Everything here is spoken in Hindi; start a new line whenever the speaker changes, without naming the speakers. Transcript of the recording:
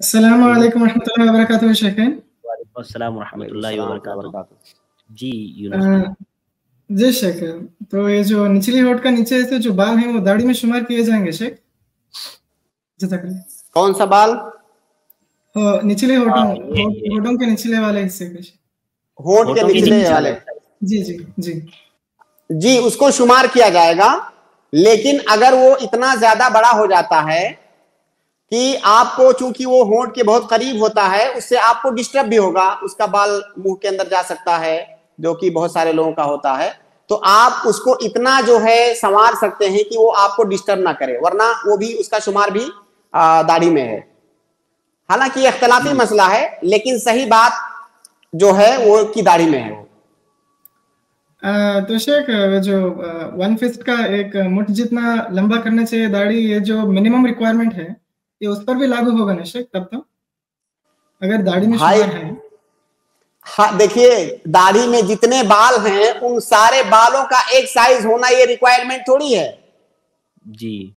अस्सलाम वालेकुम रहमतुल्लाहि व बरकातहू शेखैन।
वालेकुम अस्सलाम रहमतुल्लाहि व बरकातहू। जी, यूनुस
जी शेख, तो ये जो निचली होठ का नीचे से जो बाल हैं वो दाढ़ी में शुमार किए जाएँगे शेख?
कौन सा बाल?
अ, निचले होठों
हाँ,
होठ के निचले वाले हिस्से के।
होठ निचले
नीचे
वाले
वाले।
जी, जी, जी।
जी, उसको शुमार किया जाएगा, लेकिन अगर वो इतना ज़्यादा बड़ा हो जाता है कि आपको चूँकि वो होंठ के बहुत करीब होता है, उससे आपको डिस्टर्ब भी होगा, उसका बाल मुँह के अंदर जा सकता है, जो कि बहुत सारे लोगों का होता है। तो आप उसको इतना जो है संवार सकते हैं कि वो आपको डिस्टर्ब ना करे, वरना वो भी उसका शुमार भी दाढ़ी में है। हालाँकि ये इख्तिलाफ़ी मसला है, लेकिन सही बात जो है वो की दाढ़ी में है।
तो शेख जो 1 फिस्ट का एक मुठ जितना लंबा करना चाहिए दाढ़ी, ये जो मिनिमम रिक्वायरमेंट है, ये उस पर भी लागू होगा ना शेख तब तो? अगर दाढ़ी में
हाँ,
शुमार है।
हाँ, देखिए दाढ़ी में जितने बाल हैं, उन सारे बालों का एक साइज़ होना ये रिक्वायरमेंट थोड़ी है।
जी।